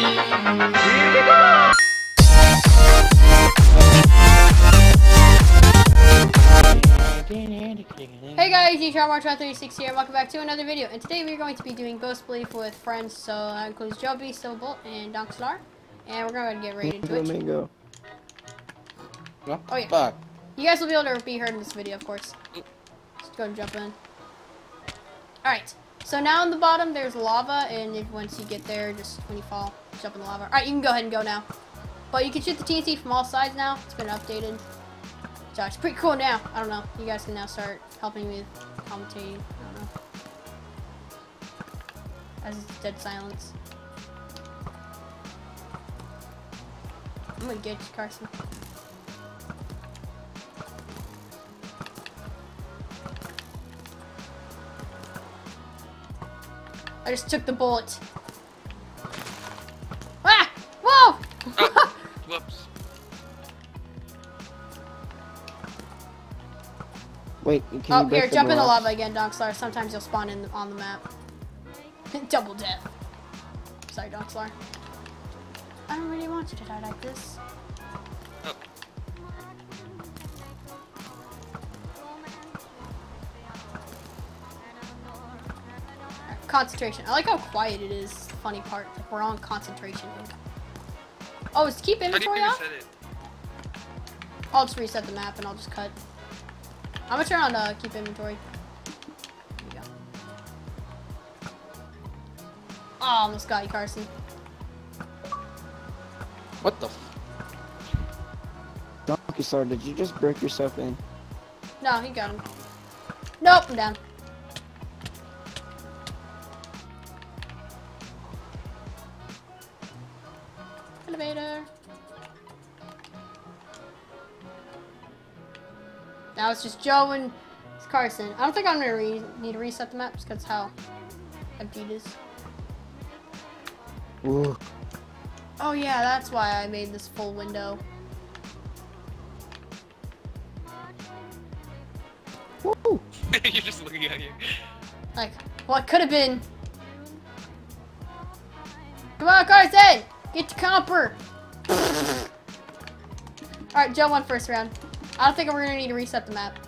Hey guys, Etron March 36 here. Welcome back to another video. And today we're going to be doing Bow Spleef with friends. So that includes Joby, Silverbolt, and Donkstar. And we're going to get right into it. Flamingo. Oh, yeah. Fuck. You guys will be able to be heard in this video, of course. Just go and jump in. Alright, so now on the bottom there's lava, and if, once you get there, just when you fall, jump in the lava. Alright, you can go ahead and go now. But you can shoot the TNT from all sides now. It's been updated. So it's pretty cool now. I don't know. You guys can now start helping me with commentating. I don't know. As it's dead silence. I'm gonna get you, Carson. I just took the bullet. Wait, can oh, you break here, jump in the lava again, Donkstar. Sometimes you'll spawn in on the map. Double death. Sorry, Donkstar. I don't really want you to die like this. Oh. Concentration. I like how quiet it is. Funny part. Like we're on concentration. Oh, is keep How do you inventory off? you said it? I'll just reset the map and I'll just cut. I'm gonna turn on uh, keep inventory. There you go. Oh, almost got you, Carson. What the? F Donkey Star, did you just break yourself in? No, he got him. Nope, I'm down. Now it's just Joe and Carson. I don't think I'm gonna re need to reset the maps because how empty it is. Ooh. Oh yeah, that's why I made this full window. Woo! You're just looking at you. Like, what could have been? Come on, Carson! Get to comper! Alright, Joe won first round. I don't think we're gonna need to reset the map.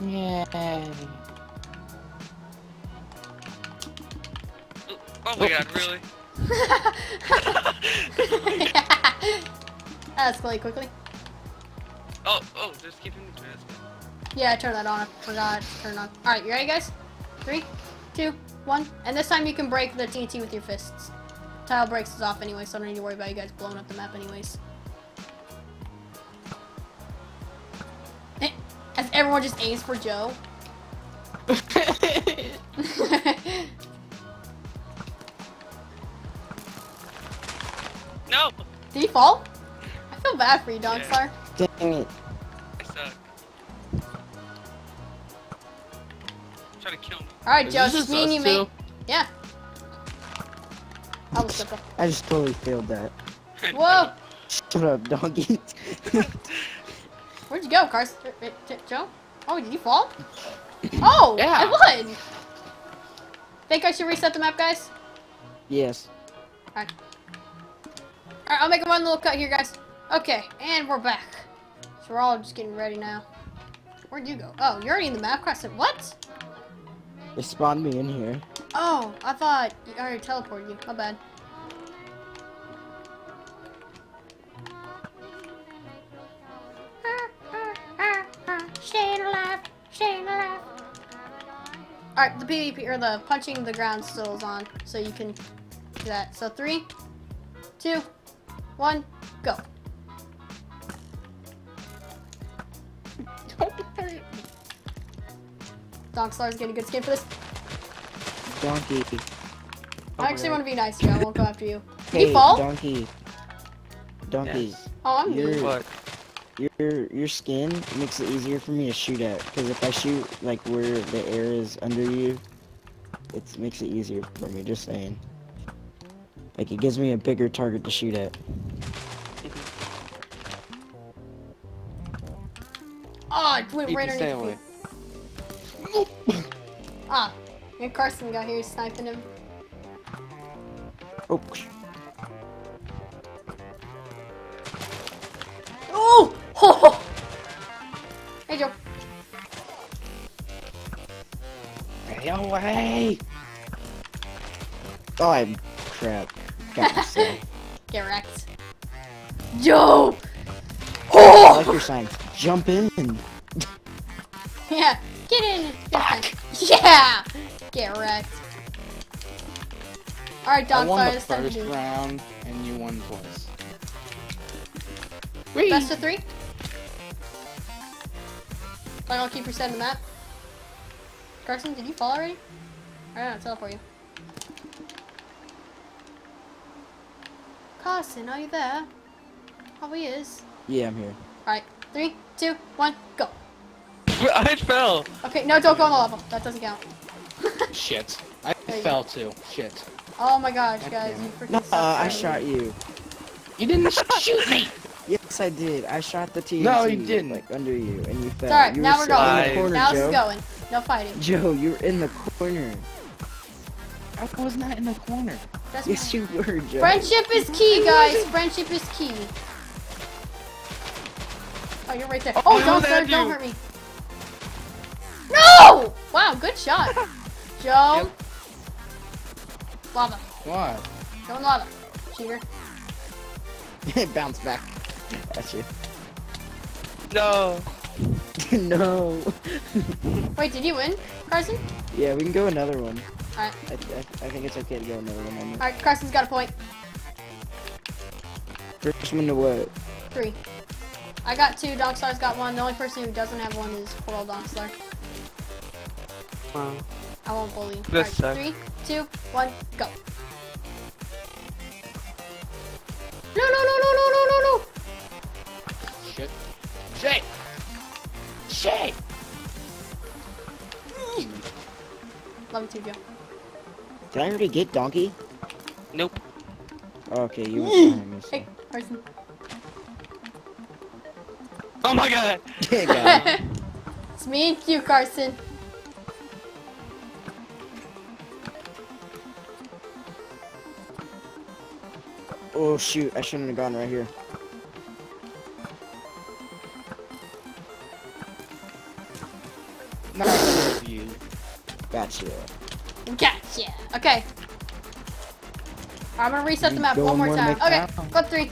Yay. Oh, my god, really? That escalate quickly. Oh, oh, just keep him fast. Yeah, I turned that on. I forgot to turn it on. Alright, you ready, guys? Three, two, one. And this time you can break the TNT with your fists. Tile breaks is off anyway, so I don't need to worry about you guys blowing up the map anyways. Everyone just aims for Joe. No! Did he fall? I feel bad for you, Yeah. Dogstar. Dang it. I suck. Try to kill me. Alright, Joe, just just me and you, two? mate. Yeah. I'll I just totally failed that. Whoa! Shut up, donkey. Where'd you go, Carson? Er, Joe? Oh, did you fall? Oh! Yeah. I won! Think I should reset the map, guys? yes. Alright. Alright, I'll make a one little cut here, guys. Okay, and we're back. So we're all just getting ready now. Where'd you go? Oh, you're already in the map, Carson. What? They spawned me in here. Oh, I thought you I already teleported you. My bad. Alright, the PvP or the punching the ground still is on, so you can do that. So three, two, one, go. Donkstar's getting a good skin for this. Donkey. I actually want to be nice to you. I won't go after you. Did Hey, you fall? donkey. Donkey. Oh, I'm You're- mean. What? Your your skin makes it easier for me to shoot at. Because if I shoot like where the air is under you, it makes it easier for me. Just saying. Like it gives me a bigger target to shoot at. Oh, it went Eat right the underneath sandwich. you. Ah, and Carson got here sniping him. Oh, Oh! Hey, Joe. Hey, away! Oh, oh I crap. Got. Uh, get wrecked. Joe! I Oh! like your signs. Jump in. Yeah, get in. Get. Yeah! Get wrecked. Alright, I Dog won Fire, the it's time to first round, and you won twice. best of three. Final keep resetting the map. Carson, did you fall already? Alright, I'll teleport you. Carson, are you there? Oh, he is. Yeah, I'm here. Alright, three, two, one, go. I fell. Okay, no, don't go on the level. That doesn't count. Shit. I There you fell too. Shit. Oh my gosh, guys, you it. freaking No, uh, I shot you. You didn't shoot me! Yes, I did. I shot the TNT. No, you didn't. Like under you, and you fell. It's alright, you now were we're going. in the corner, now this Joe. is going. No fighting. Joe, you were in the corner. I was not in the corner. That's Yes, you were, Joe. Friendship is key, guys. Friendship is key. Oh, you're right there. Oh, Oh, don't, I sir, don't hurt me. No! Wow, good shot. Joe. Lava. What? Joe in lava. Cheater. Bounce back. At you. No. no. Wait, did you win, Carson? Yeah, we can go another one. Alright. I, I, I think it's okay to go another one. Alright, Carson's got a point. First one to what? Three. I got two, Dogstar's got one. The only person who doesn't have one is poor old Dogstar. Wow. I won't bully you. This Alright, three, two, one, go. No, no, no, no, no, no, Shit! Love you too, Joe. Did I already get Donkey? Nope. Oh, okay, you went behind me. so- Hey, Carson. Oh my god. Yeah, got it's me and you, Carson. Oh shoot, I shouldn't have gone right here. Gotcha. Gotcha. Okay. I'm gonna reset the map one more time. Okay, time. flip three.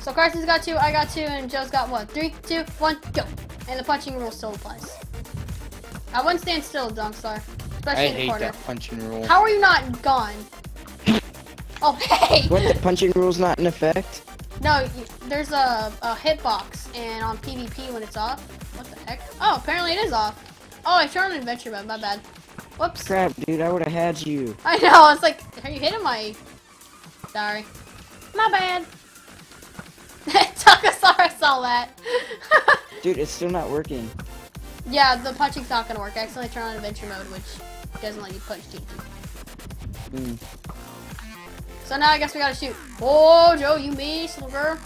So Carson's got two, I got two, and Joe's got one. Three, two, one, go. And the punching rule still applies. I wouldn't stand still, Dunkstar. Especially I in the hate corner. that punching rule. How are you not gone? Oh, hey! What, the punching rule's not in effect? No, you, there's a, a hitbox, and on PvP when it's off. What the heck? Oh, apparently it is off. Oh, I turned on adventure mode. My bad. Whoops. Crap, dude, I would have had you. I know. It's like, are you hitting my? Sorry. My bad. Takasaur, I saw that. Dude, it's still not working. yeah, the punching's not gonna work. I accidentally turned on adventure mode, which doesn't let you punch TNT. Mm. So now I guess we gotta shoot. Oh, Joe, you missed, little girl.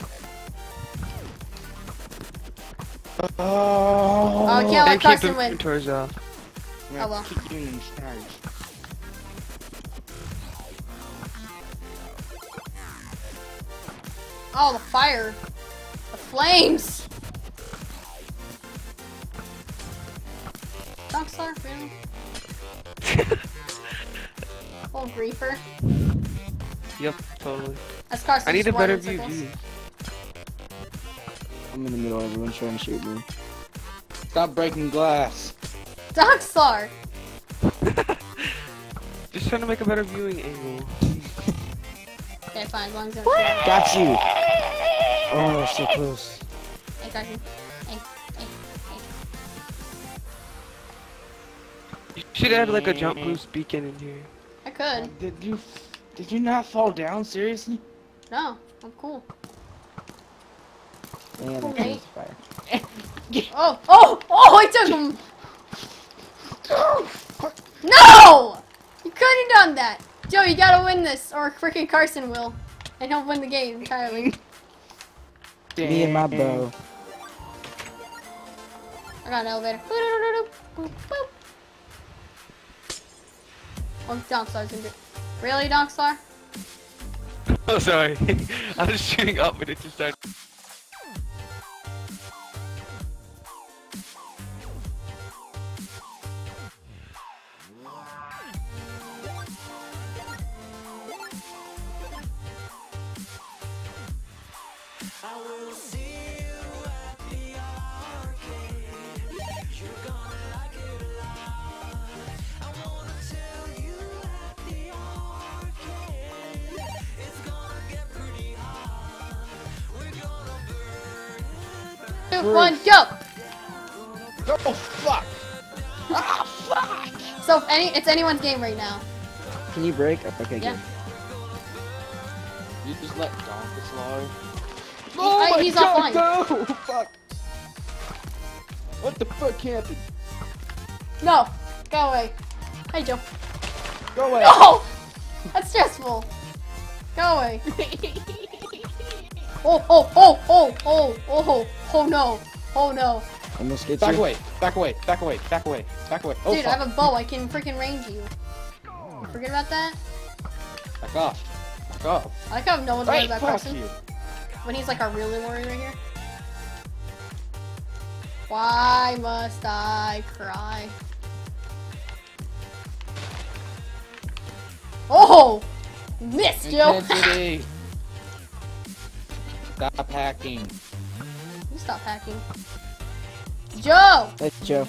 Oh, Oh, I can't They let keep Carson the win. inventories off. Oh, well. keep you in charge. Oh, the fire. The flames. Dogstar, really? Little griefer. Yep, totally. That's Carson. I need a better running in view. Circles. Geez. I'm in the middle, everyone's trying to shoot me. Stop breaking glass. Dogstar. Just trying to make a better viewing angle. Okay, fine. As long as they're not Got you! Oh, so close. Hey, Carson. Hey, hey, hey. You should add like a jump boost beacon in here. I could. Did you did you not fall down? Seriously? No, I'm cool. Man, Cool, I'm fire. Oh, oh, oh, I took him. No! You couldn't have done that. Joe, you gotta win this, or freaking Carson will. And he'll win the game entirely. Me and my bow. I got an elevator. Boop, boop. Oh, Donkstar's in it. Really, Donkstar? Oh, sorry. I was shooting up, but it just started. Screwed. one, go! Oh fuck! Ah fuck! So if any, it's anyone's game right now. Can you break? Okay, Yeah. good. You just let Donkey slide. uh, he's offline. No! Fuck! What the fuck happened? No, go away. Hey, Joe. Go away! No! That's stressful. Go away. Oh, oh, oh, oh, oh, oh, oh no. Oh no. Almost gets Back you. away! Back away! Back away! Back away! Back away! Oh Dude, I have a bow. I can freaking range you. Forget about that? Back off! Back off! I like how no one's aware Hey, of that fuck person. you! When he's like our really warrior right here. Why must I cry? Oh! Missed, Joe! Stop hacking. you stop hacking. Joe! Hey, Joe.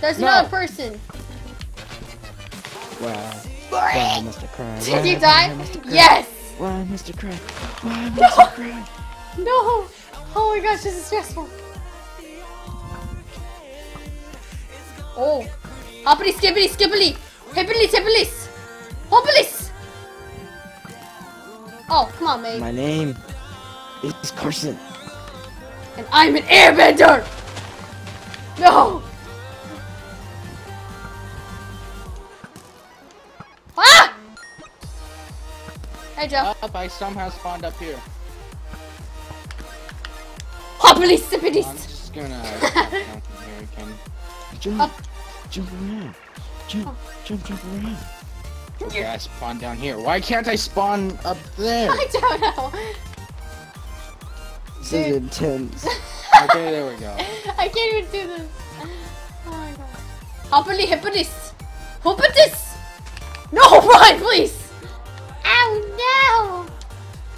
There's No. another person! Wow. Wow, Mr. Cry. Did you die? Cry? Yes! Why, Mr. Cry? Why, Mr. Cry? No! Oh my gosh, this is stressful. Oh. Hoppity skippity skippity! Hippity tippities! Hoppities! Oh, come on, mate. My name is Carson. And I'm an airbender! No! Ah! Hey, Joe. Up, I somehow spawned up here. Hoppity I'm just gonna hack down from here again. Jump. Up. Jump around. Jump, jump, jump around. Okay, I spawned down here. Why can't I spawn up there? I don't know. This is intense. okay, there we go. I can't even do this. Oh my god. Hoppity! Hoppitis! No, run, please! Oh no!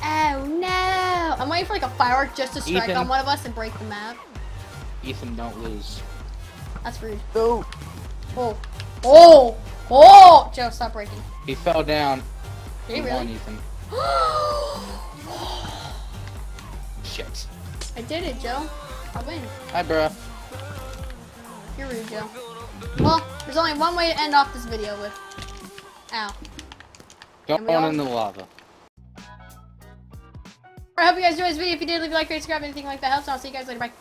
Oh no! I'm waiting for like a firework just to strike Ethan. on one of us and break the map. Ethan, don't lose. That's rude. No. Oh. Oh! Oh! Joe, stop breaking. He fell down. Did he He won, really? Ethan. Shit. I did it, Joe. I win. Hi, bruh. You're rude, Joe. Well, there's only one way to end off this video with. Ow. Go And we on all- in the lava. I hope you guys enjoyed this video. If you did, leave a like, rate, subscribe, anything like that helps. And I'll see you guys later. Bye.